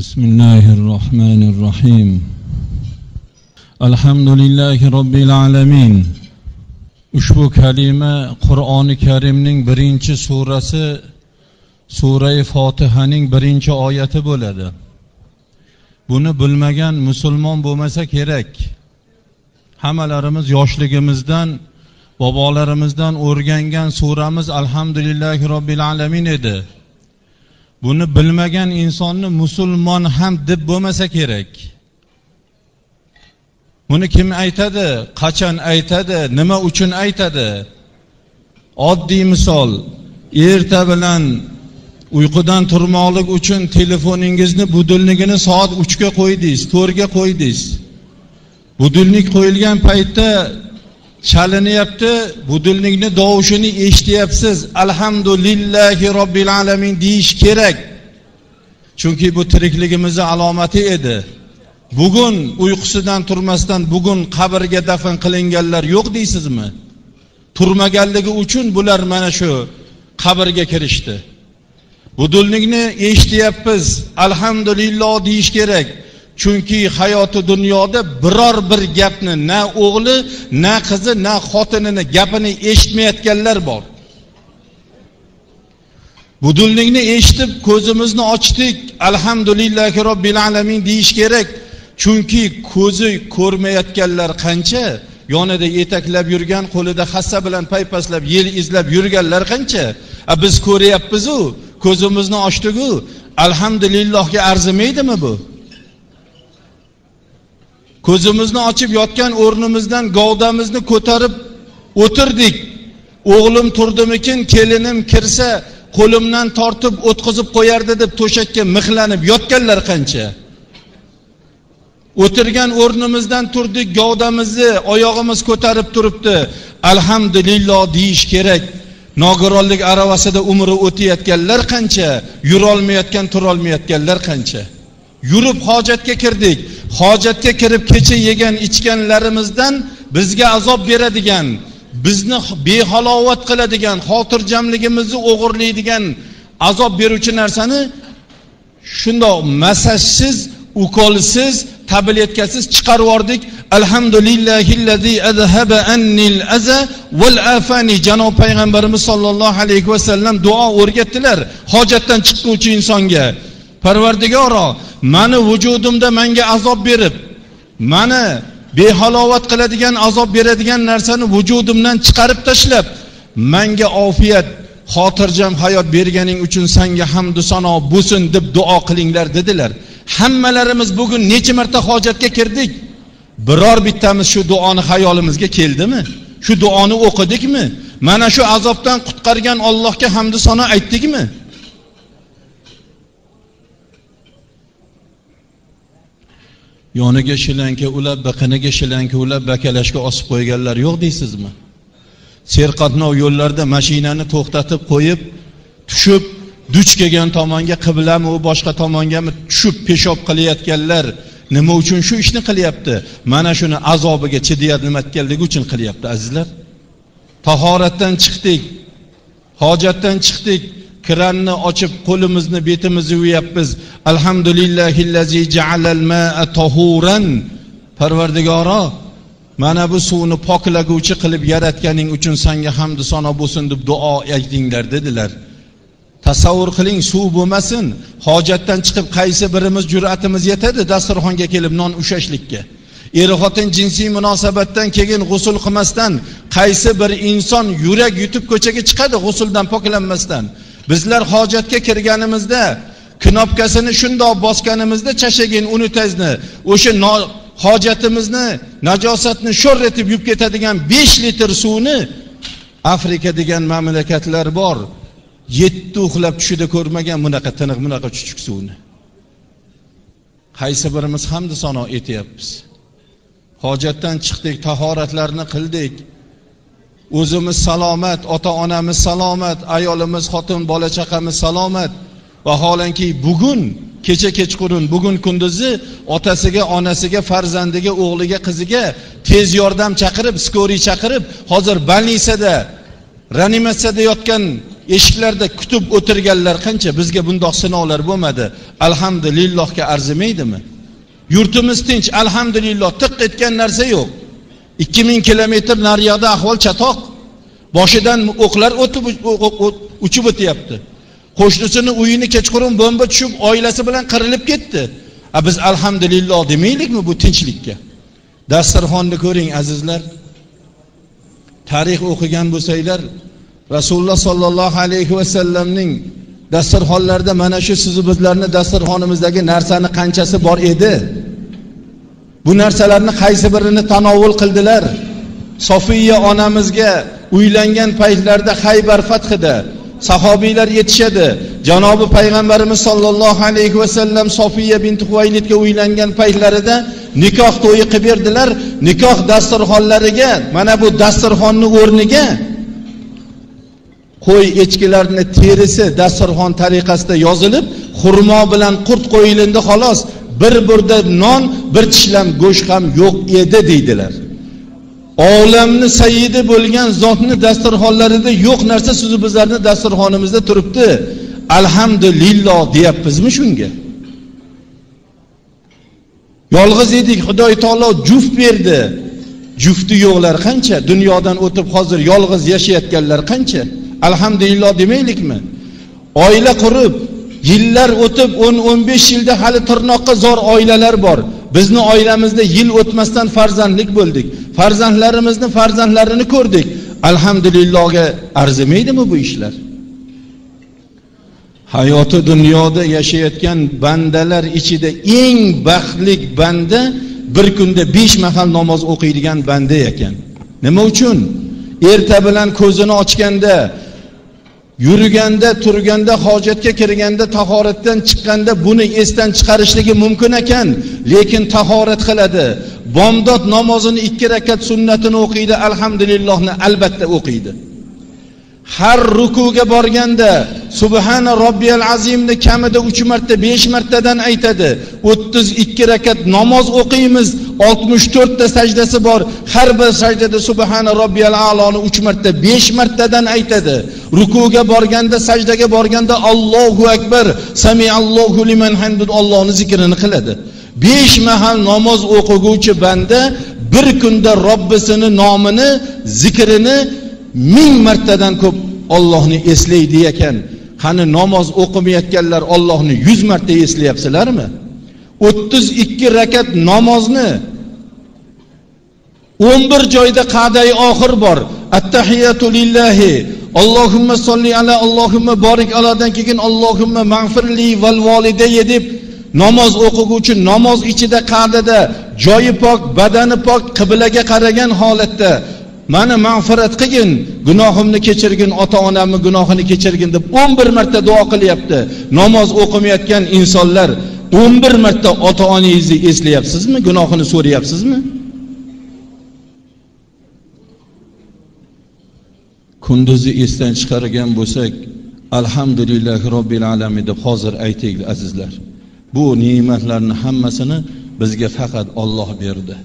بسم الله الرحمن الرحيم الحمد لله رب العالمين ushbu kalima qur'oni karimning birinchi surasi surai fotihaning birinchi oyati bo'ladi buni bilmagan musulmon bo'lmasa kerak hammalarimiz yoshligimizdan bobolarimizdan o'rgangan suramiz alhamdulillahi robbil alamin edi Buni bilmagan insonni musulmon ham deb bo'lmasa kerak. Buni kim aytadi? Qachon aytadi? Nima uchun aytadi? Oddiy misol. Erta bilan uyqudan turmoqlik uchun telefoningizni budilnigini soat uchga qo'ydingiz to'rtga qo'ydingiz. Budilnik qo'yilgan paytda chalinyapti budilnikni dovushini eshityapsiz. Alhamdulillahi robbil alamin deyish kerak. Chunki bu tirikligimizni alomati edi. Bugun uyqusidan turmasdan bugun qabrga dafn qilinganlar yo'q deysizmi? Turmaganligi uchun bular mana shu qabrga kirishdi. Budilnikni eshityapmiz. Alhamdulillah deyish kerak. Chunki hayoti dunyoda biror bir gapni na o'g'li na qizi na xotinini gapini eshitmayotganlar bor. Budilnikni eshitib ko'zimizni ochdik. Alhamdulillahi robbil alamin deyish kerak. Chunki ko'zi ko'rmayotganlar qancha? Yonida yetaklab yurgan qo'lida hassa bilan paypaslab yel izlab yurganlar qancha? A biz ko'ryapmizu ko'zimizni ochdiku alhamdulillohga arzimaydimi bu? Ko'zimizni ochib yotgan o'rnimizdan govdamizni ko'tarib o'tirdik. O'g'lim turdimikin kelinim kirsa qo'limdan tortib o'tqizib qo'yardi deb to'shakka mixlanib yotganlar qancha? O'tirgan o'rnimizdan turdik govdamizni oyog'imiz ko'tarib turibdi. Alhamdulillah deyish kerak. Nogironlik aravasida umri o'tayotganlar qancha yurolmayotgan turolmayotganlar qancha? Yurib hojatga kirdik. Hojatga kirib kecha yegan ichganlarimizdan bizga azob beradigan bizni behalovat qiladigan xotirjamligimizni o'g'irlaydigan azob beruvchi narsani shundoq masajsiz ukolsiz tabletkasiz chiqarib yubordik. Alhamdulillahillazi azhaba annil aza val afani. Janob payg'ambarimiz sollallohu alayhi vasallam duo o'rgatdilar hojatdan chiquvchi insonga. Parvardigoro mani vujudimda menga azob berib mani behalovat qiladigan azob beradigan narsani vujudimdan chiqarib tashlab menga ofiyat xotirjam hayot berganing uchun senga hamdu sano bo'lsin deb duo qilinglar dedilar. Hammalarimiz bugun necha marta hojatga kirdik? Biror bittamiz shu duoni xayolimizga keldimi? Shu duoni o'qidikmi? Mana shu azobdan qutqargan ollohga hamdu sano aytdikmi? Yoniga shilanka ulab biqiniga shilanka ulab bakalashga osib qo'yganlar yo'q deysizmi? Serqatnov yo'llarda mashinani to'xtatib qo'yib tushib duch kelgan tomonga qiblami u boshqa tomongami tushib peshob qilayotganlar nima uchun shu ishni qilyapti? Mana shuni azobiga chidayolmayotganligi uchun qilyapti azizlar. Tahoratdan chiqdik hojatdan chiqdik. Kranni ochib qo'limizni betimizni yuvyapmiz alhamdulillahillazi ja'alal ma'a tahuran. Parvardigoro mana bu suvni poklaguvchi qilib yaratganing uchun senga hamdu sano bo'lsin deb duo aytinglar dedilar. Tasavvur qiling suv bo'lmasin. Hojatdan chiqib qaysi birimiz jur'atimiz yetadi dasturxonga kelib non ushlashlikka. Er xotin jinsiy munosabatdan keyin g'usul qilmasdan qaysi bir inson yurak yutib ko'chaga chiqadi g'usuldan poklanmasdan. Bizlar hojatga kirganimizda knopkasini shundoq bosganimizda chashagin unutazni o'sha hojatimizni najosatni sho'r etib yuvib ketadigan 5 litr suvni afrika degan mamlakatlar bor yetti uxlab tushida ko'rmagan bunaqa tiniq bunaqa chuchuk suvni. Qaysi birimiz hamdi sano etyapmiz. Hojatdan chiqdik tahoratlarni qildik. O'zimiz salomat ota onamiz salomat ayolimiz xotin bola chaqamiz salomat. Vaholanki bugun kecha kechqurun bugun kunduzi otasiga onasiga farzandiga o'g'liga qiziga tez yordam chaqirib skoriy chaqirib hozir больницada reanimatsiyada yotgan eshiklarda kutib o'tirganlar qancha? Bizga bundoq sinovlar bo'lmadi. Alhamdulillohga arzimaydimi? Yurtimiz tinch. Alhamdulillah tiq etgan narsa yo'q. Ikki ming kilometr nariyoqda ahvol chatoq. Boshidan o'qlar o'tib uchib o'tyapti. Qo'shnisini uyini kechqurun bomba tushib oilasi bilan qirilib ketdi. A biz alhamdulillah demaylikmi bu tinchlikka? Dasturxonni ko'ring azizlar. Tarix o'qigan bo'lsanglar rasululloh sollallohu alayhi vasallamning dasturxonlarda mana shu sizu bizlarni dasturxonimizdagi narsani qanchasi bor edi? Bu narsalarni qaysi birini tanovul qildilar? Sofiya onamizga uylangan paytlarida haybar fathida sahobiylar yetishadi. Janobi payg'ambarimiz sollallohu alayhi vasallam sofiya binti huvaylidga uylangan paytlarida nikoh to'yi qilib berdilar. Nikoh dasturxonlariga mana bu dasturxonni o'rniga qo'y echkilarni terisi dasturxon tariqasida yozilib xurmo bilan qurt qo'yilindi xolos. Bir burda non bir tishlam go'sht ham yo'q edi deydilar. Olamni sayidi bo'lgan zotni dasturxonlarida yo'q narsa sizu bizlarni dasturxonimizda turibdi. Alhamdulillah deyapmizmi shunga? Yolg'iz edik xudoy taolo juft berdi. Jufti yo'qlar qancha? Dunyodan o'tib hozir yolg'iz yashayotganlar qancha? Alhamdulillah demaylikmi? Oila qurib yillar o'tib o'n o'n besh yilda hali tirnoqqa zor oilalar bor. Bizni oilamizda yil o'tmasdan farzandlik bo'ldik. Farzandlarimizni farzandlarini ko'rdik. Alhamdulillohga arzimaydimi bu ishlar? Hayoti dunyoda yashayotgan bandalar ichida eng baxtli banda bir kunda 5 mahal namoz o'qiydigan banda ekan. Nima uchun? Erta bilan ko'zini ochganda yurganda turganda hojatga kirganda tahoratdan chiqqanda buni esdan chiqarishligi mumkin ekan lekin tahorat qiladi. Bomdod namozini ikki rakat sunnatini o'qiydi alhamdulillohni albatta o'qiydi. Har rukuga borganda subhana robbiyal azimni kamida 3 marta 5 martadan aytadi. O'ttiz ikki rakat namoz o'qiymiz 64 ta sajdasi bor. Har bir sajdada subhana robbiyal aloni 3 marta 5 martadan aytadi. Rukuga borganda sajdaga borganda allohu akbar sami allohu liman hamdud Allohni zikrini qiladi. 5 mahal namoz o'qiguvchi banda bir kunda robbisini nomini zikrini ming martadan ko'p Allohni eslaydi ekan. Qani namoz o'qimayotganlar Allohni 100 marta eslayapsizlarmi 32 rakat namozni 11 joyda qaday oxir bor. Attahiyatu lillahi. Allohumma solli ala Allohumma borik aladan keyin Allohumma mag'firli val validayya deb namoz o'qiguvchi namoz ichida qa'dada joyi pok badani pok qiblaga qaragan holatda mani mag'firat qilgin gunohimni kechirgin ota onamni gunohini kechirgin deb 11 marta duo qilyapti. Namoz o'qimayotgan insonlar 11 marta ota onangizni eslayapsizmi gunohini so'rayapsizmi? Kunduzi esdan chiqargan bo'lsak alhamdulillahi robbil alamin deb hozir aytaylik azizlar. Bu ne'matlarni hammasini bizga faqat Alloh berdi.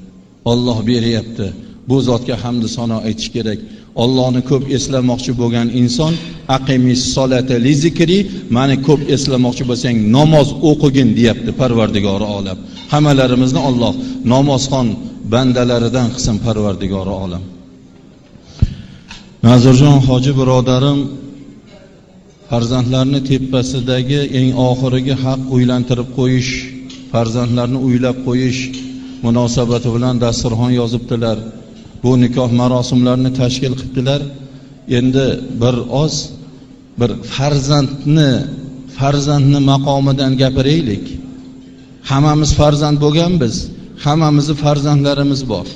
Alloh beryapti. Bu zotga hamdu sano aytish kerak. Allohni ko'p eslamoqchi bo'lgan inson aqimis solata li zikri mani ko'p eslamoqchi bo'lsang namoz o'qigin deyapti parvardigori olam. Hammalarimizni Alloh namozxon bandalaridan qilsin parvardigori olam. Nazirjon hoji birodarim farzandlarni tepasidagi eng oxirgi haq uylantirib qo'yish farzandlarni uylab qo'yish munosabati bilan dasturxon yozibdilar. Bu nikoh marosimlarini tashkil qildilar. Endi bir oz bir farzandni farzandni maqomidan gapiraylik. Hammamiz farzand bo'lganmiz hammamizni farzandlarimiz bor.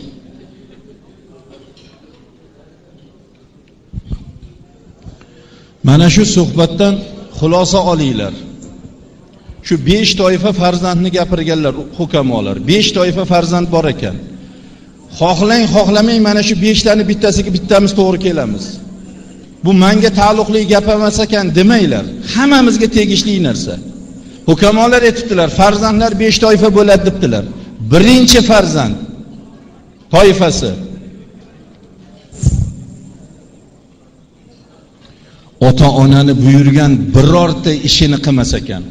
Mana shu suhbatdan xulosa olinglar. Shu besh toifa farzandni gapirganlar hukamolar. Besh toifa farzand bor ekan. Xohlang xohlamang mana shu beshtani bittasiga bittamiz to'g'ri kelamiz. Bu manga taalluqli gap emas ekan demanglar hammamizga tegishli narsa. Hukamolar aytibdilar farzandlar besh toifa bo'ladi debdilar. Birinchi farzand toifasi. Ota onani buyurgan birorta ishini qilmas ekan.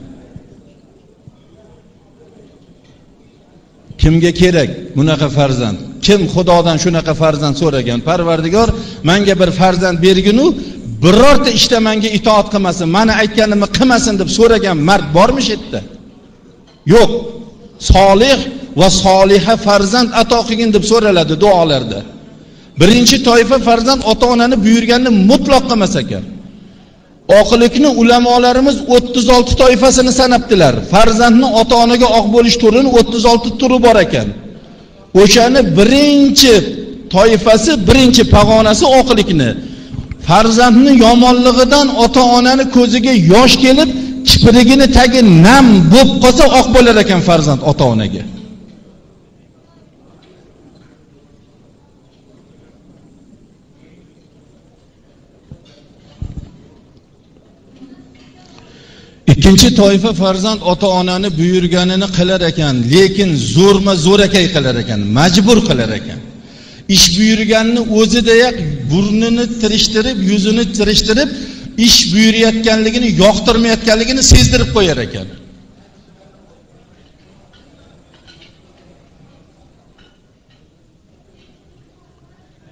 Kimga kerak bunaqa farzand? Kim xudodan shunaqa farzand so'ragan parvardigor manga bir farzand berginu birorta ishda manga itoat qilmasin mani aytganimni qilmasin deb so'ragan mard bormi shu yerda? Yo'q. Solih va soliha farzand ato qilgin deb so'raladi duolarda. Birinchi toifa farzand ota onani buyurganini mutloq qilmas ekan. Oqlikni ulamolarimiz o'ttiz olti toifasini sanabdilar. Farzandni ota onaga oq bo'lish turini o'ttiz olti turi bor ekan. O'shani birinchi toifasi birinchi pag'onasi oqlikni. Farzandni yomonlig'idan ota onani ko'ziga yosh kelib kiprigini tagi nam bo'lib qolsa oq bo'lar ekan farzand ota onaga ikkinchi toifa farzand ota onani buyurganini qilar ekan lekin zo'rma zo'rakay qilar ekan majbur qilar ekan. Ish buyurganni o'zidayoq burnini tirishtirib yuzini tirishtirib ish buyurayotganligini yoqtirmayotganligini sezdirib qo'yar ekan.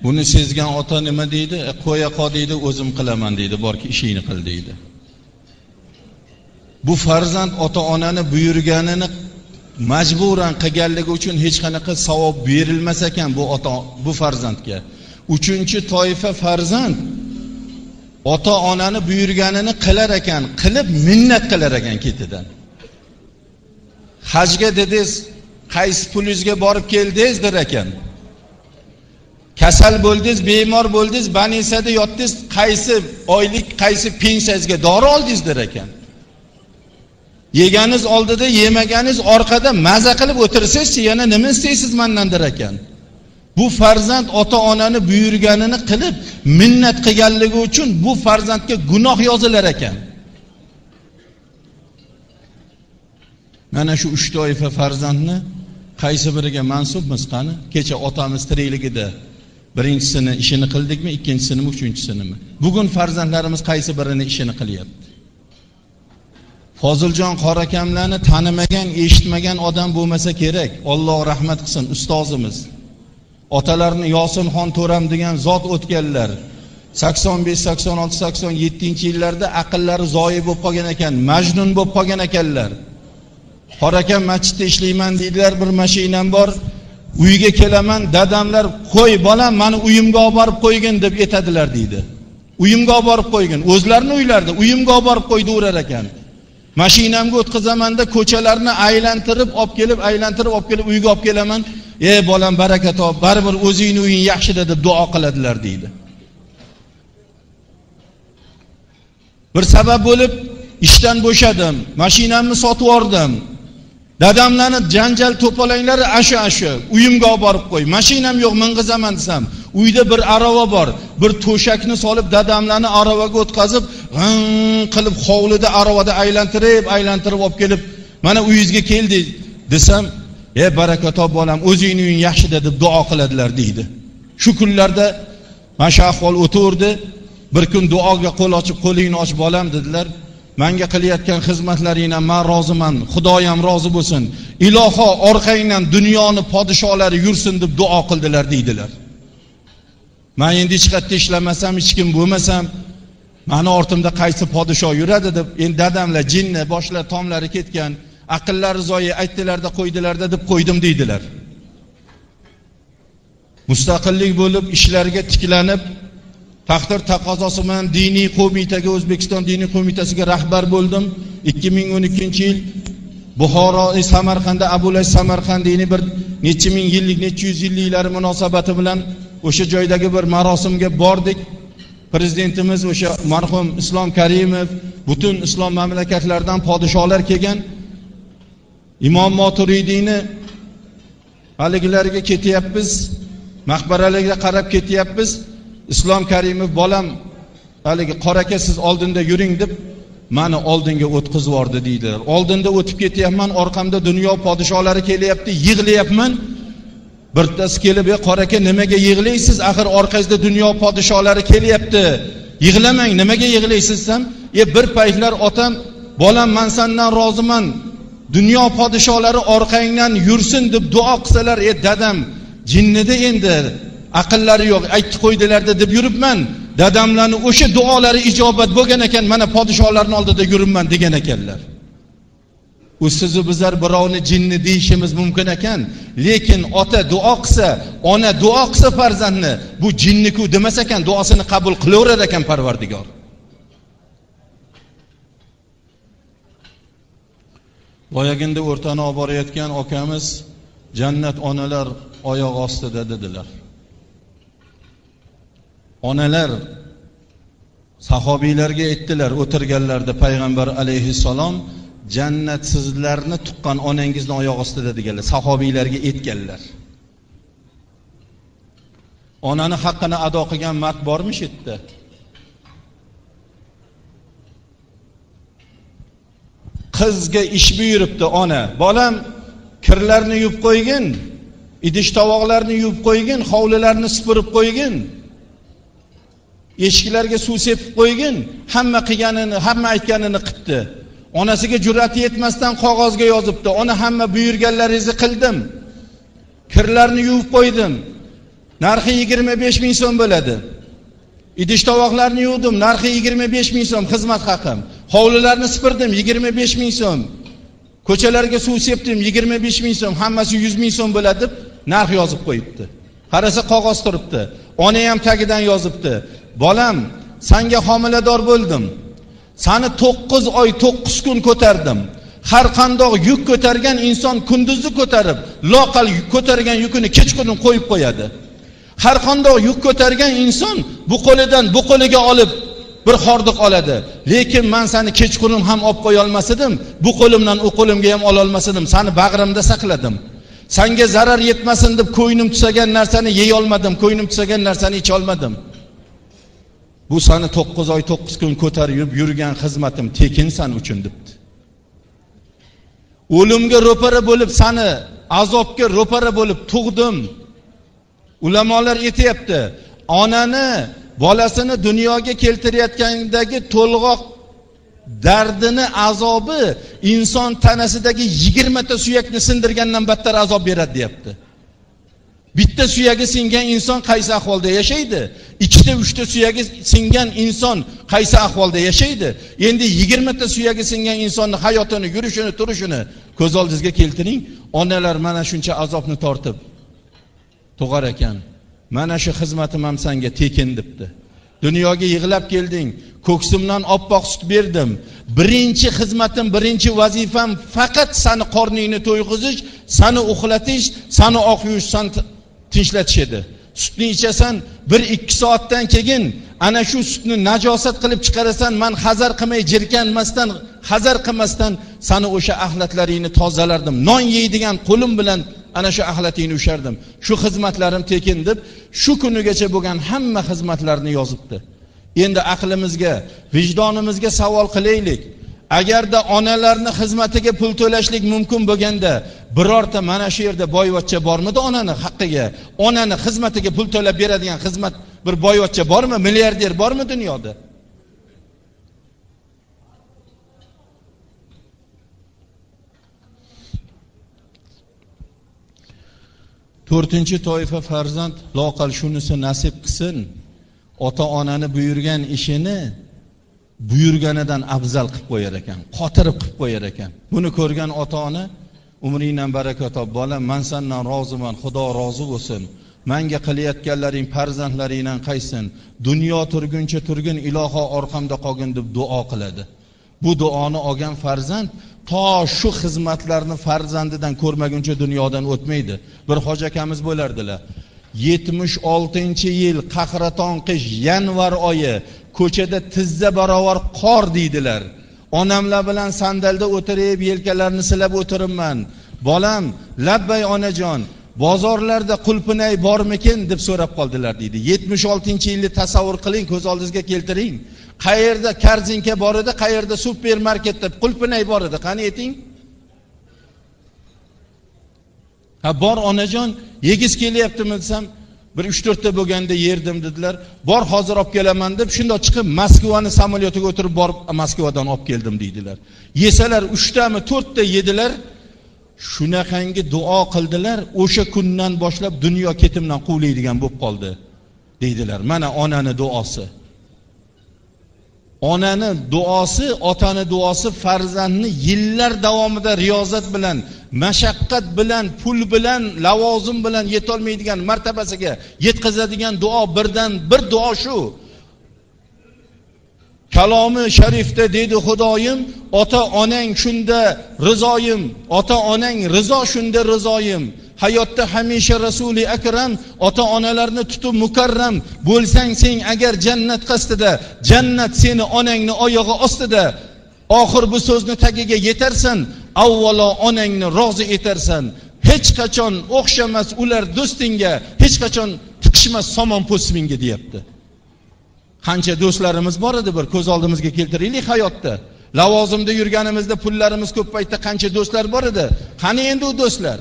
Buni sezgan ota nima deydi? E, qo'ya qol deydi o'zim qilaman deydi borki ishingni qil deydi. Bu farzand ota onani buyurganini majburan qilganligi uchun hech qanaqa savob berilmas ekan bu ota bu farzandga. Uchinchi toifa farzand ota onani buyurganini qilar ekan qilib minnat qilar ekan ketidan. Hajga dedingiz qaysi pulingizga borib keldingiz der ekan? Kasal bo'ldingiz bemor bo'ldingiz banisada yotdingiz qaysi oylik qaysi pensiyangizga dori oldingiz der ekan? Yeganiz oldida yemaganingiz orqada maza qilib o'tirsangizchi yana nima istaysiz mandan der ekan? Bu farzand ota onani buyurganini qilib minnat qilganligi uchun bu farzandga gunoh yozilar ekan. Mana shu uch toifa farzandni qaysi biriga mansubmiz qani? Kecha otamiz tirikligida. Birinchisini ishini qildikmi ikkinchisinimi uchinchisinimi bugun farzandlarimiz qaysi birini ishini qilyapti? Foziljon Qorakamlarni tanimagan eshitmagan odam bo'lmasa kerak. Alloh rahmat qilsin ustozimiz. Otalarini yosinxon to'ram degan zot o'tganlar. sakson besh sakson olti sakson yettinchi yillarda aqllari zoyi bo'lib qolgan ekan majnun bo'lib qolgan ekanlar. Qorakam masjidda ishlayman deydilar bir mashinam bor. Uyga kelaman dadamlar qo'y bolam meni uyimga olib borib qo'ygin deb aytadilar deydi. Uyimga olib borib qo'ygin. O'zlarini uylarida uyimga olib borib qo'ydi ekan. Mashinamga o'tkazamanda ko'chalarni aylantirib olib kelib aylantirib olib kelib uyga olib kelaman. Ey bolam baraka top baribir o'zingni uying yaxshida deb duo qiladilar deydi. Bir sabab bo'lib ishdan bo'shadim mashinamni sotib yubordim dadamlarni janjal to'polanglari ashu ashu uyimga olib borib qo'y. Mashinam yo'q ming'izaman desam. Uyda bir arava bor bir to'shakni solib dadamlarni aravaga o'tkazib g'ing qilib hovlida aravada aylantirib aylantirib olib kelib mana uyingizga keldik desam ey baraka top bolam o'zingni uying yaxshida deb duo qiladilar deydi. Shu kunlarda mana shu ahvol o'taverdi bir kun duoga qo'l ochib qo'lingni och bolam dedilar. Manga qilayotgan xizmatlaringdan man roziman xudoyam rozi bo'lsin. Iloho orqangdan dunyoni podsholari yursin deb duo qildilar deydilar. Man endi hech qayerda ishlamasam hech kim bo'lmasam mani ortimda qaysi podsho yuradi deb endi dadamlar jinni boshlar tomlari ketgan aqllari zoyi aytdilarda qo'ydilarda deb qo'ydim deydilar. Mustaqillik bo'lib ishlariga tiklanib taqdir taqozosi bilan diniy qo'mitaga o'zbekiston diniy qo'mitasiga rahbar bo'ldim. ikki ming o'n ikkinchi yil buxoro e, samarqandda abulay samarqandiyni bir necha ming yillik necha yuz yilliklari munosabati bilan o'sha joydagi bir marosimga bordik. Prezidentimiz o'sha marhum islom karimov butun islom mamlakatlaridan podsholar kelgan. Imom moturidiyni haligilarga ketyapmiz maqbaralarga qarab ketyapmiz. Islom karimov bolam haligi qoraka siz oldinda yuring deb mani oldinga o'tqizib yubordi deydilar. Oldinda o'tib ketyapman orqamda dunyo podsholari kelyapti yig'layapman. Birtasi kelib ey qora aka nimaga yig'laysiz? Axir orqangizda dunyo podsholari kelyapti. Yig'lamang nimaga yig'laysiz desam e bir paytlar otam bolam man sandan roziman. Dunyo podsholari orqangdan yursin deb duo qilsalar e dadam jinnida endi aqllari yo'q aytib qo'ydilarda deb yuribman. Dadamlarni o'sha duolari ijobat bo'lgan ekan mana podsholarni oldida yuribman degan ekanlar. U sizu bizlar birovni jinni deyishimiz mumkin ekan. Lekin ota duo qilsa ona duo qilsa farzandni bu jinniku demas ekan duosini qabul qilaverar ekan parvardigor. Boyaginda o'rtani olib borayotgan okamiz jannat onalar oyoq ostida dedilar. Onalar sahobiylarga aytdilar o'tirganlarida payg'ambar alayhissalom jannat sizlarni tuqqan onangizni oyoq ostida deganlar sahobiylarga aytganlar. Onani haqqini ado qilgan mard bormi shu yerda qizga ish buyuribdi ona. Bolam kirlarni yuvib qo'ygin idish tovoqlarni yuvib qo'ygin hovlilarni supurib qo'ygin eshiklarga suv sepib qo'ygin hamma qilganini hamma aytganini qilibdi onasiga jur'ati yetmasdan qog'ozga yozibdi. Ona hamma buyurganlaringizni qildim. Kirlarni yuvib qo'ydim. Narxi yigirma besh ming so'm bo'ladi. Idish tovoqlarni yuvdim. Narxi yigirma besh ming so'm xizmat haqim. Hovlilarni supurdim yigirma besh ming so'm. Ko'chalarga suv sepdim. Yigirma besh ming so'm. Hammasi yuz ming so'm bo'ladi deb narx yozib qo'yibdi. Qarasa qog'oz turibdi. Ona ham tagidan yozibdi. Bolam sanga homilador bo'ldim. Sani to'qqiz oy to'qqiz kun ko'tardim. Har qandoq yuk ko'targan inson kunduzi ko'tarib loqal ko'targan yukini kechqurun qo'yib qo'yadi. Har qandoq yuk ko'targan inson bu qo'lidan bu qo'liga olib bir hordiq oladi. Lekin man sani kechqurun ham olib qo'ya olmasdim, bu qo'limdan u qo'limga ham ololmas edim sani bag'rimda saqladim. Sanga zarar yetmasin deb ko'nglim tusagan narsani yeyolmadim ko'nglim tusagan narsani icholmadim. Bu sani to'qqiz oy to'qqiz kun ko'tarib yurgan xizmatim tekin san uchun debdi. O'limga ro'para bo'lib sani azobga ro'para bo'lib tug'dim. Ulamolar aytyapti onani bolasini dunyoga keltirayotgandagi to'lg'oq dardini azobi inson tanasidagi yigirmata suyakni sindirgandan battar azob beradi deyapti. Bitta suyagi singan inson qaysi ahvolda yashaydi? Ikkita uchta suyagi singan inson qaysi ahvolda yashaydi? Endi yigirmata suyagi singan insonni hayotini yurishini turishini ko'z oldingizga keltiring. Onalar mana shuncha azobni tortib tug'ar ekan. Mana shu xizmatim ham sanga tekin debdi. Dunyoga yig'lab kelding. Ko'ksimdan oppoq sut berdim. Birinchi xizmatim birinchi vazifam faqat sani qorningni to'yg'izish sani uxlatish sani oq yuvish tinchlatishadi. Tinchlatish edi sutni ichasan bir ikki soatdan keyin ana shu sutni najosat qilib chiqarasan man hazar qilmay jirkanmasdan hazar qilmasdan sani o'sha axlatlaringni tozalardim. Non yeydigan qo'lim bilan ana shu axlatingni ushardim. Shu xizmatlarim tekin deb shu kunigacha bo'lgan hamma xizmatlarni yozibdi. Endi aqlimizga vijdonimizga savol qilaylik. Agarda onalarni xizmatiga pul to'lashlik mumkin bo'lganda birorta mana shu yerda boyvachcha bormidi onani haqqiga? Onani xizmatiga pul to'lab beradigan xizmat bir boyvachcha bormi? Milliarder bormi dunyoda? To'rtinchi toifa farzand loqal shunisi nasib qilsin. Ota onani buyurgan ishini buyurganidan afzal qilib qo'yar ekan qotirib qilib qo'yar ekan. Buni ko'rgan ota ona umringdan baraka top bolam man sandan roziman xudo rozi bo'lsin. Manga qilayotganlaring farzandlaringdan qaysin. Dunyo turguncha turgin iloho orqamda qolgin deb duo qiladi. Bu duoni olgan farzand to shu xizmatlarni farzandidan ko'rmaguncha dunyodan o'tmaydi. Bir hoji akamiz bo'lardilar. Yetmish oltinchi yil qahraton qish yanvar oyi ko'chada tizza barobar qor deydilar. Onamlar bilan sandalda o'tirib yelkalarini silab o'tiribman bolam labbay onajon bozorlarda qulpinay bormikin deb so'rab qoldilar deydi. Yetmish oltinchi yilni tasavvur qiling ko'z oldingizga keltiring. Qayerda korzinka bor edi qayerda supermarketda qulpinay bor edi qani ayting? Ha bor onajon yegiz kelyaptimi desam bir uch to'rtta bo'lganda yerdim dedilar. Bor hozir olib kelaman deb shundoq chiqib moskvani samolyotiga o'tirib borib moskvadan olib keldim deydilar. Yesalar uchtami to'rtta yedilar. Shunaqangi duo qildilar o'sha kundan boshlab dunyo ketimdan quvlaydigan bo'lib qoldi deydilar. Mana onani duosi. Onani duosi otani duosi farzandni yillar davomida riyozat bilan mashaqqat bilan pul bilan lavozim bilan yetolmaydigan martabasiga yetkazadigan duo birdan bir duo shu. Kalomi sharifda deydi xudoyim ota onang shunda rizoyim ota onang rizo shunda rizoyim. Hayotda hamisha rasuli akram ota onalarni tutib mukarram bo'lsang sen agar jannat qasdida jannat seni onangni oyog'i ostida oxir bu so'zni tagiga yetarsan avvalo onangni rozi etarsan. Hech qachon o'xshamas ular do'stingga hech qachon tiqishmas somon po'stmingga deyapti. Qancha do'stlarimiz bor edi bir ko'z oldimizga keltiraylik hayotda. Lavozimda yurganimizda pullarimiz ko'p paytda qancha do'stlar bor edi? Qani endi u do'stlar?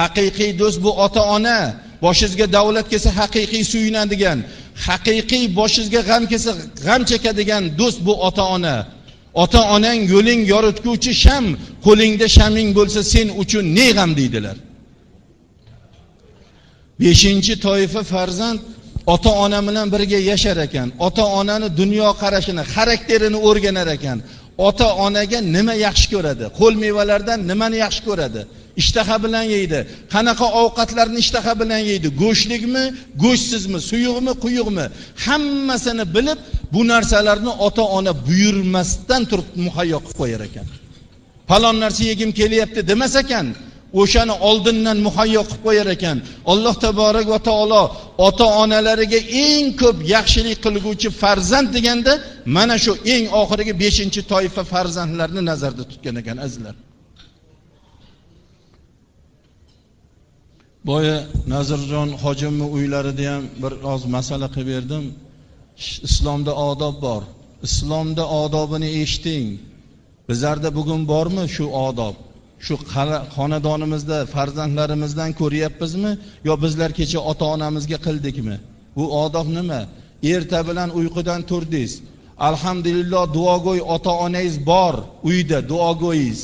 Haqiqiy do'st bu ota ona boshingizga davlat kelsa haqiqiy suyunadigan haqiqiy boshingizga g'am kelsa g'am chekadigan do'st bu ota ona ota onang yo'ling yoritguvchi sham qo'lingda shaming bo'lsa sen uchun ne g'am deydilar. Beshinchi toifa farzand ota ona bilan birga yashar ekan. Ota onani dunyo qarashini xarakterini o'rganar ekan. Ota onaga nima yaxshi ko'radi? Qo'l mevalardan nimani yaxshi ko'radi? Ishtaha bilan yeydi. Qanaqa ovqatlarni ishtaha bilan yeydi? Go'shtlikmi go'shtsizmi suyuqmi quyuqmi? Hammasini bilib bu narsalarni ota ona buyurmasdan turib muhayyo qilib qo'yar ekan. Falon narsa yegim kelyapti demas ekan o'shani oldindan muhayyo qilib qo'yar ekan. Alloh taborak va taolo ota onalariga eng ko'p yaxshilik qilguvchi farzand deganda mana shu eng oxirgi beshinchi toifa farzandlarni nazarda tutgan ekan azizlar. Boya nazirjon hojimni uylarida ham bir oz masala qilib berdim. Islomda odob bor. Islomda odobini eshiting. Bizlarda bugun bormi shu odob? Shu xonadonimizda farzandlarimizdan ko'ryapmizmi? Yo bizlar kecha ota onamizga qildikmi? Bu odob nima? Erta bilan uyqudan turdingiz. Alhamdulillah duogo'y ota onangiz bor uyda duogo'yingiz.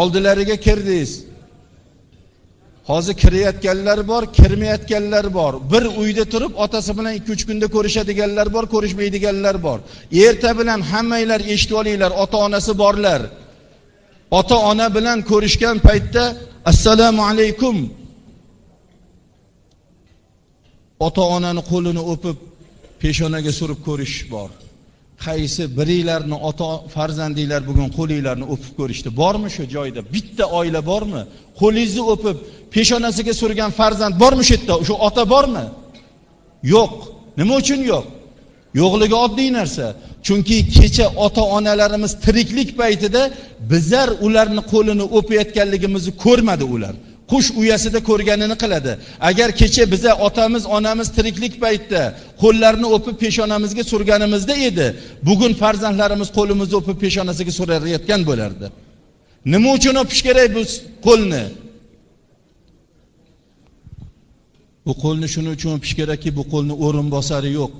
Oldilariga kirdingiz. Hozir kirayotganlar bor kirmayotganlar bor. Bir uyda turib otasi bilan ikki uch kunda ko'rishadiganlar bor ko'rishmaydiganlar bor. Erta bilan hammanglar eshitib olinglar ota onasi borlar. Ota ona bilan ko'rishgan paytda assalomu alaykum. Ota onani qo'lini o'pib peshonaga surib ko'rish bor. Qaysi biringlarni ota farzandinglar bugun qo'linglarni o'pib ko'rishdi? Bormi shu joyda? Bitta oila bormi? Qo'lingizni o'pib peshonasiga surgan farzand bormi shu yerda? Shu ota bormi? Yo'q. Nima uchun yo'q? Yo'qligi oddiy narsa. Chunki kecha ota onalarimiz tiriklik paytida bizlar ularni qo'lini o'payotganligimizni ko'rmadi ular. Qush uyasida ko'rganini qiladi. Agar kecha biza otamiz onamiz tiriklik paytda qo'llarini o'pib peshonamizga surganimizda edi bugun farzandlarimiz qo'limizni o'pib peshonasiga surayotgan bo'lardi. Nima uchun o'pish kerak bu qo'lni? Bu qo'lni shuning uchun o'pish kerakki bu qo'lni o'rinbosari yo'q.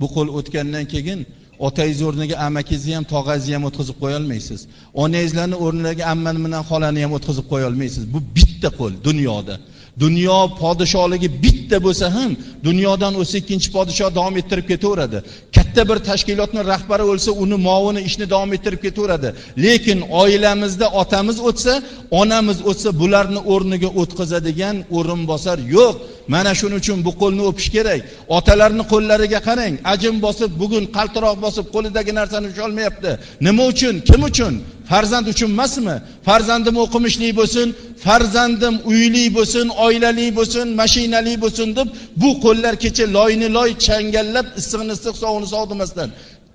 Bu qo'l o'tgandan keyin otangiz o'rniga amakingizni ham tog'angizni ham o'tkazib qo'ya olmaysiz. Onangizlarni o'rniga ammani bilan xolani ham o'tkazib qo'ya olmaysiz. Bu bitta qo'l dunyoda. Dunyo podsholigi bitta bo'lsa ham dunyodan o'tsa ikkinchi podshoh davom ettirib ketaveradi. Katta bir tashkilotni rahbari o'lsa uni muovini ishni davom ettirib ketaveradi. Lekin oilamizda otamiz o'tsa onamiz o'tsa bularni o'rniga o'tkazadigan o'rinbosar yo'q. Mana shuning uchun bu qo'lni o'pish kerak. Otalarni qo'llariga qarang. Ajin bosib bugun qaltiroq bosib qo'lidagi narsani usholmayapti. Nima uchun? Kim uchun? Farzand uchun emasmi? Farzandim o'qimishli bo'lsin farzandim uyli bo'lsin oilali bo'lsin mashinali bo'lsin deb bu qo'llar kecha loyni loy changallab issiqni issiq sovuqni sovuq demasdan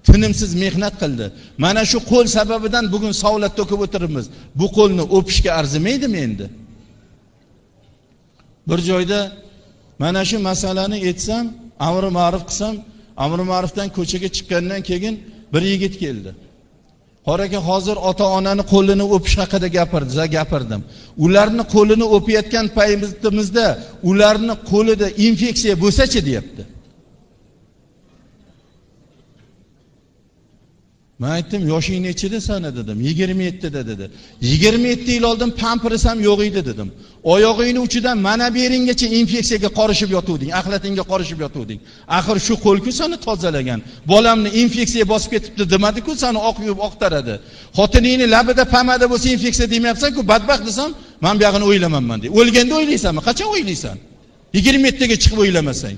tinimsiz mehnat qildi. Mana shu qo'l sababidan bugun savlat to'kib o'tiribmiz. Bu qo'lni o'pishga arzimaydimi endi? Bir joyda mana shu masalani aytsam amri ma'ruf qilsam amri ma'rufdan ko'chaga chiqqandan keyin bir yigit keldi. Qori aka hozir ota onani qo'lini o'pish haqida gapirdi gapirdim. Ularni qo'lini o'payotgan paytimizda ularni qo'lida infeksiya bo'lsachi deyapti. Man aytdim yoshing nechida sani dedim yigirma yettida dedi. Yigirma yetti yil oldin pampers ham yo'q edi dedim. Oyog'ingni uchidan mana bu yeringgacha infeksiyaga qorishib yotuvding axlatingga qorishib yotuvding. Axir shu qo'lku sani tozalagan. Bolamni infeksiya bosib ketibdi demadiku sani oq yuvib oqtaradi. Xotiningni labida pomada bo'lsa infeksiya demayapsanku badbaxt desam man buyog'ini o'ylamanman deydi o'lganda o'ylaysanmi? Qachon o'ylaysan? Yigirma yettiga chiqib o'ylamasang.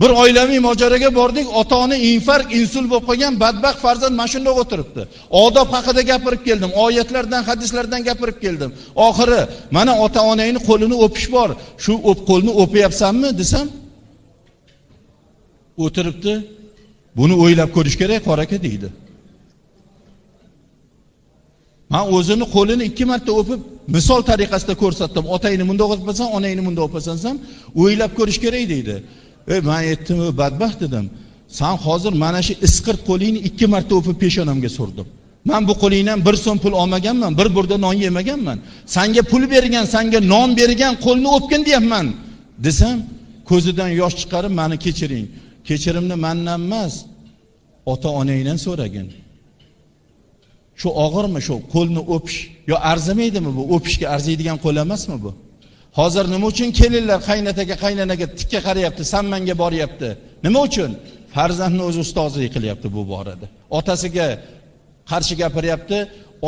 Bir oilaviy mojaroga bordik ota ona infarkt insult bo'lib qolgan badbaxt farzand mana shundoq o'tiribdi. Odob haqida gapirib keldim oyatlardan hadislardan gapirib keldim. Oxiri mana ota onangni qo'lini o'pish bor shu o'p qo'lni o'pyapsanmi desam o'tiribdi. Buni o'ylab ko'rish kerak qora aka deydi. Man o'zini qo'lini ikki marta o'pib misol tariqasida ko'rsatdim. Otangni bundoq o'pasan onangni bundoq o'pasan desam o'ylab ko'rish kerak deydi. Ey man aytdim badbaxt dedim. San hozir mana shu isqirt qo'lingni ikki marta o'pib peshonamga surdim. Man bu qo'lingdan bir so'm pul olmaganman bir burda non yemaganman. Sanga pul bergan sanga non bergan qo'lni o'pgin deyapman. Desam ko'zidan yosh chiqarib mani kechiring. Kechirimni mandan emas ota onangdan so'ragin. Shu og'irmi shu qo'lni o'pish? Yo arzimaydimi bu? O'pishga arziydigan qo'l emasmi bu? Hozir nima uchun kelinlar qaynataga qaynonaga tikka qarayapti sammanga boryapti? Nima uchun? Farzandni o'zi ustozlik qilyapti bu borada. Otasiga qarshi gapiryapti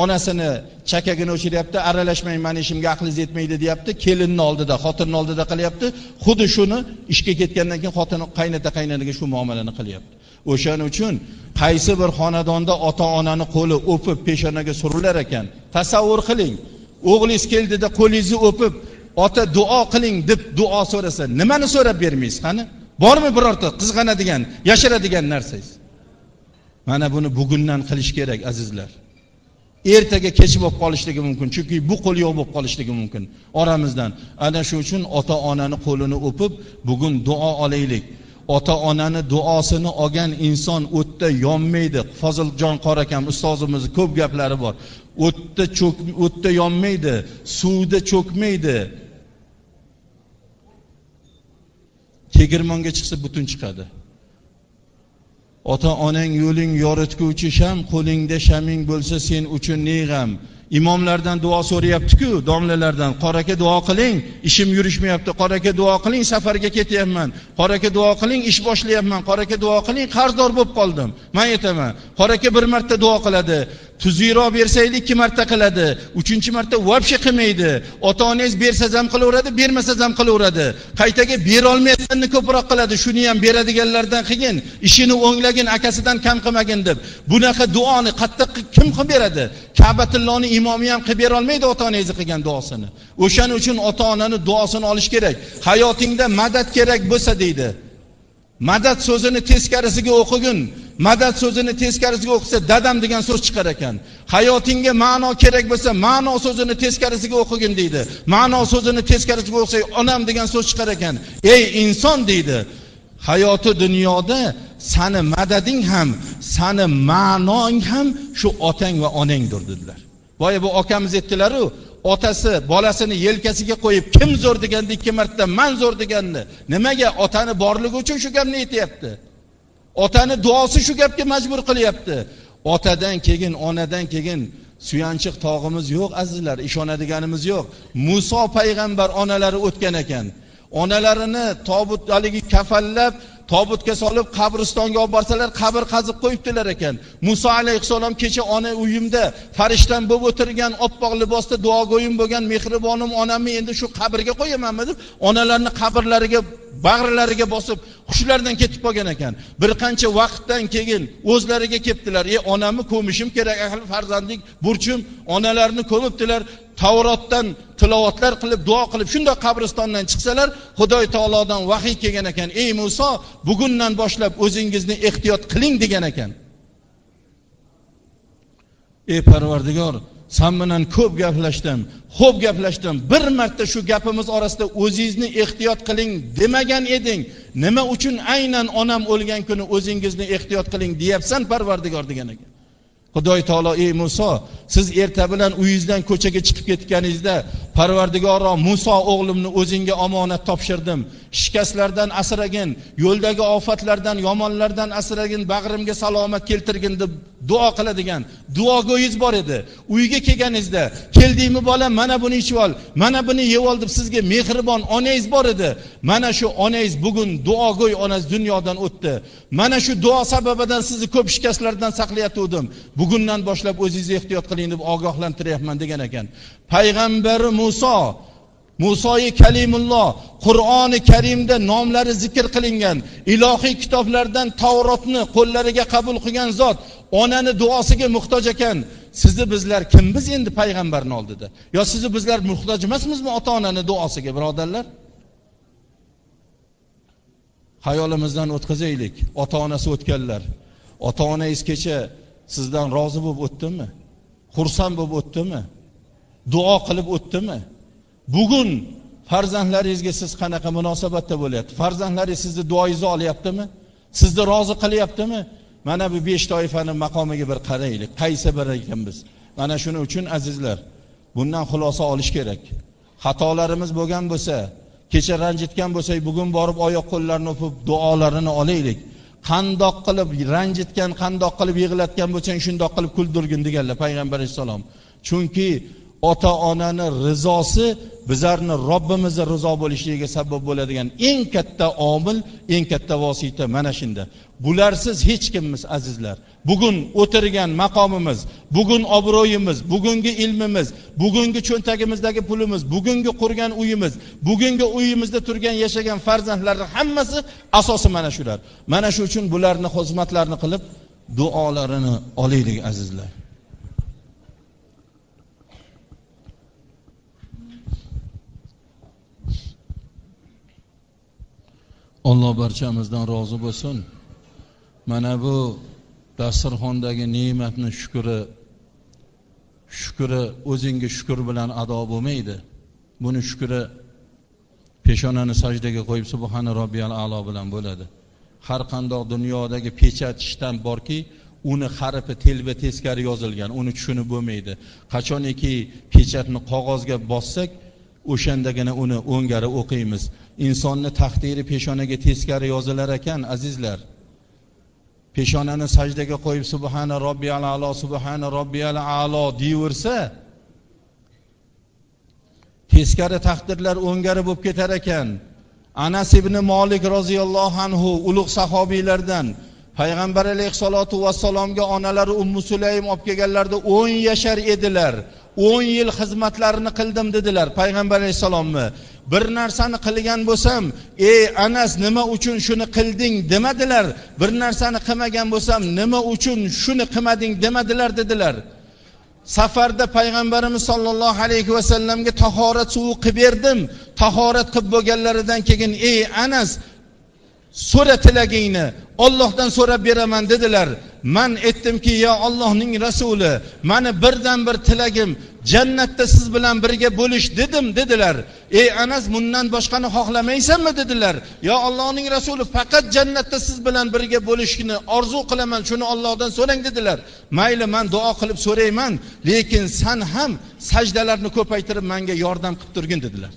onasini chakagini o'chiryapti aralashmang mani ishimga aqlingiz yetmaydi deyapti kelinni oldida xotinni oldida qilyapti. Xuddi shuni ishga ketgandan keyin xotini qaynota qaynonaga shu muomalani qilyapti. O'shaning uchun qaysi bir xonadonda ota onani qo'li o'pib peshonaga surilar ekan tasavvur qiling. O'g'lingiz keldida qo'lingizni o'pib ota duo qiling deb duo so'rasa nimani so'rab bermaysiz? Qani? Bormi birorta qizg'anadigan yashiradigan narsangiz? Mana buni bugundan qilish kerak azizlar. Ertaga kech bo'lib qolishligi mumkin chunki bu qo'l yo'q bo'lib qolishligi mumkin. Oramizdan ana shu uchun ota onani qo'lini o'pib bugun duo olaylik. Ota onani duosini olgan inson o'tda yonmaydi. Foziljon qorakam ustozimizni ko'p gaplari bor. O'tda cho'k o'tda yonmaydi suvda cho'kmaydi. Tegirmonga chiqsa butun chiqadi. Ota onang yo'ling yoritguvchi sham qo'lingda shaming bo'lsa sen uchun ne g'am? Imomlardan duo so'rayaptiku domlalardan qori aka duo qiling ishim yurishmayapti qori aka duo qiling safarga ketyapman qori aka duo qiling ish boshlayapman qori aka duo qiling qarzdor bo'lib qoldim man aytaman qori aka bir marta duo qiladi tuzukroq bersangiz ikki marta qiladi uchinchi marta вообще qilmaydi. Ota onangiz bersangiz ham qilaveradi bermasangiz ham qilaveradi. Qaytaga berolmayotganni ko'proq qiladi shuni ham beradiganlardan qilgin ishini o'nglagin akasidan kam qilmagin deb. Bunaqa duoni qattiq kim qilib beradi? Kabatullohni imomi ham qilib berolmaydi ota onangizni qilgan duosini. O'shaning uchun ota onani duosini olish kerak. Hayotingda madad kerak bo'lsa deydi. Madad so'zini teskarisiga o'qigin. Madad so'zini teskarisiga o'qisa dadam degan so'z chiqar ekan. Hayotingga ma'no kerak bo'lsa ma'no so'zini teskarisiga o'qigin deydi. Ma'no so'zini teskarisiga o'qisak onam degan so'z chiqar ekan. Ey inson deydi. Hayoti dunyoda sani madading ham sani ma'nong ham shu otang va onangdir dedilar. Boya bu okamiz aytdilaru otasi bolasini yelkasiga qo'yib kim zo'r deganda ikki marta man zo'r deganni nimaga? Otani borligi uchun shu gapni aytyapti. Otani duosi shu gapga majbur qilyapti. Otadan keyin onadan keyin suyanchiq tog'imiz yo'q azizlar ishonadiganimiz yo'q. Muso payg'ambar onalari o'tgan ekan. Onalarini tobut haligi kafallab tobutga solib qabristonga olib borsalar qabr qazib qo'yibdilar ekan. Muso alayhissalom kecha ona uyimda farishtam bo'lib o'tirgan oppoq libosda duogo'yim bo'lgan mehribonim onamni endi shu qabrga qo'yamanmi deb onalarni qabrlariga bag'rilariga bosib hushlaridan ketib qolgan ekan. Bir qancha vaqtdan keyin o'zlariga kelibdilar. Ey onamni ko'mishim kerak ahli farzandlik burchim onalarni ko'mibdilar. Tavrotdan tilovatlar qilib duo qilib shundoq qabristondan chiqsalar xudoy taolodan vahiy kelgan ekan. Ey muso bugundan boshlab o'zingizni ehtiyot qiling degan ekan. Ey parvardigor san bilan ko'p gaplashdim xo'p gaplashdim. Bir marta shu gapimiz orasida o'zingizni ehtiyot qiling demagan eding. Nima uchun aynan onam o'lgan kuni o'zingizni ehtiyot qiling deyapsan parvardigor degan ekan xudo taolo ey muso siz erta bilan uyingizdan ko'chaga chiqib ketganingizda parvardigoro muso o'g'limni o'zingga omonat topshirdim. Shikastlardan asragin yo'ldagi ofatlardan yomonlardan asragin bag'rimga salomat keltirgin deb duo qiladigan duogo'yingiz bor edi. Uyga kelganingizda keldingmi bolam mana buni ichib ol mana buni yeb ol deb sizga mehribon onangiz bor edi. Mana shu onangiz bugun duogo'y onangiz dunyodan o'tdi. Mana shu duo sababidan sizni ko'p shikastlardan saqlayotgandim. Bugundan boshlab o'zingizni ehtiyot qiling deb ogohlantiryapman degan ekan. Payg'ambari muso musoyi kalimulloh qur'oni karimda nomlari zikr qilingan ilohiy kitoblardan tavrotni qo'llariga qabul qilgan zot onani duosiga muhtoj ekan. Sizni bizlar kimmiz endi payg'ambarni oldida? Yo sizni bizlar muhtoj emasmizmi ota onani duosiga birodarlar? Hayolimizdan o'tkazaylik. Ota onasi o'tganlar. Ota onangiz kecha sizdan rozi bo'lib o'tdimi? Xursand bo'lib o'tdimi? Duo qilib o'tdimi? Bugun farzandlaringizga siz qanaqa munosabatda bo'lyapti? Farzandlaringiz sizni duoyingizni olyaptimi? Sizni rozi qilyaptimi? Mana bu besh toifani maqomiga bir qaraylik. Qaysi biri ekanmiz mana shuning uchun azizlar bundan xulosa olish kerak. Xatolarimiz bo'lgan bo'lsa kecha ranjitgan bo'lsak bugun borib oyoq qo'llarini o'pib duolarini olaylik. Qandoq qilib ranjitgan qandoq qilib yig'latgan bo'lsang shundoq qilib kuldirgin deganlar payg'ambar alayhissalom. Chunki ota onani rizosi bizlarni robbimizni rizo bo'lishligiga sabab bo'ladigan eng katta omil eng katta vosita mana shunda. Bularsiz hech kimmiz azizlar. Bugun o'tirgan maqomimiz bugun obro'yimiz bugungi ilmimiz bugungi cho'ntagimizdagi pulimiz bugungi qurgan uyimiz bugungi uyimizda turgan yashagan farzandlarni hammasi asosi mana shular. Mana shu uchun bularni xizmatlarini qilib duolarini olaylik azizlar. Alloh barchamizdan rozi bo'lsin. Mana bu dasturxondagi ne'matni shukri shukri o'zingga shukur bilan ado bo'lmaydi. Buni shukri peshonani sajdaga qo'yib subhana robbiyal alo bilan bo'ladi. Har qandoq dunyodagi pechat shtamp borki uni harfi telba teskari yozilgan uni tushunib bo'lmaydi. Qachoniki pechatni qog'ozga bossak o'shandagina uni o'ngari o'qiymiz. Insonni taqdiri peshonaga teskari yozilar ekan azizlar. Peshonani sajdaga qo'yib subhana robbiyal alo subhana robbiyal alo deyaversa teskari taqdirlar o'ngari bo'lib ketar ekan. Anas ibn molik roziyallohu anhu ulug' sahobiylardan payg'ambar alayhissalotu vassalomga onalari ummu sulaym olib kelganlarida o'n yashar edilar. O'n yil xizmatlarini qildim dedilar payg'ambar alayhissalomni. Bir narsani qilgan bo'lsam ey anas nima uchun shuni qilding? demadilar. Bir narsani qilmagan bo'lsam nima uchun shuni qilmading? demadilar dedilar. Safarda payg'ambarimiz sollallohu alayhi vasallamga tahorat suvi qilib berdim. Tahorat qilib bo'lganlaridan keyin ey anas so'ra tilagingni ollohdan so'rab beraman dedilar. Man aytdimki yo ollohning rasuli mani birdan bir tilagim jannatda siz bilan birga bo'lish dedim dedilar. Ey anas bundan boshqani xohlamaysanmi dedilar. Yo ollohning rasuli faqat jannatda siz bilan birga bo'lishni orzu qilaman shuni ollohdan so'rang dedilar. Mayli man duo qilib so'rayman lekin san ham sajdalarni ko'paytirib manga yordam qilib turgin dedilar.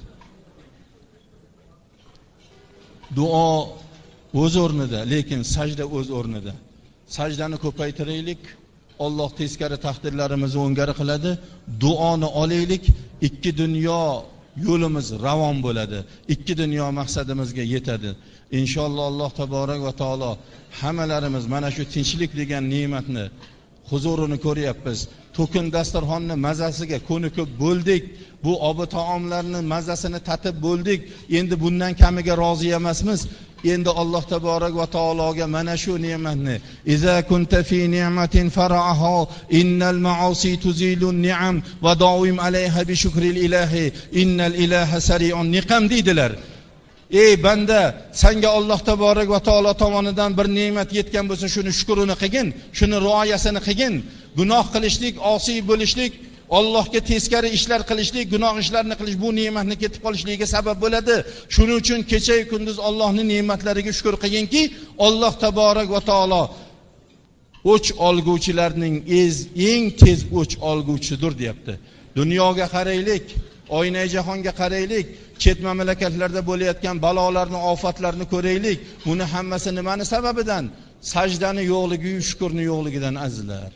Duo o'z o'rnida lekin sajda o'z o'rnida. Sajdani ko'paytiraylik olloh teskari taqdirlarimizni o'ngari qiladi duoni olaylik ikki dunyo yo'limiz ravon bo'ladi ikki dunyo maqsadimizga yetadi. Inshaalloh alloh taborak va taolo hammalarimiz mana shu tinchlik degan ne'matni huzurini ko'ryapmiz. To'kin dasturxonni mazasiga ko'nikib bo'ldik bu obi taomlarni mazasini tatib bo'ldik. Endi bundan kamiga rozi emasmiz. Endi alloh taborak va taologa mana shu ne'matni. Iza kunta fi ni'matin fara'aha innal maosi tuzilu ni'am va doim alayha bi shukril ilahi innal ilaha sari'un niqam deydilar. Ey banda senga alloh taborak va taolo tomonidan bir ne'mat yetgan bo'lsa shuni shukrini qilgin shuni rioyasini qilgin. Gunoh qilishlik osiy bo'lishlik ollohga teskari ishlar qilishlik gunoh ishlarni qilish bu ne'matni ketib qolishligiga sabab bo'ladi. Shuning uchun kechayu kunduz ollohni ne'matlariga shukur qilginki olloh taborak va taolo o'ch olguvchilarning eng tez o'ch olguvchidir deyapti. Dunyoga qaraylik oynai jahonga qaraylik chet mamlakatlarda bo'layotgan balolarni ofatlarni ko'raylik. Buni hammasi nimani sababidan? Sajdani yo'qligi shukurni yo'qligidan azizlar.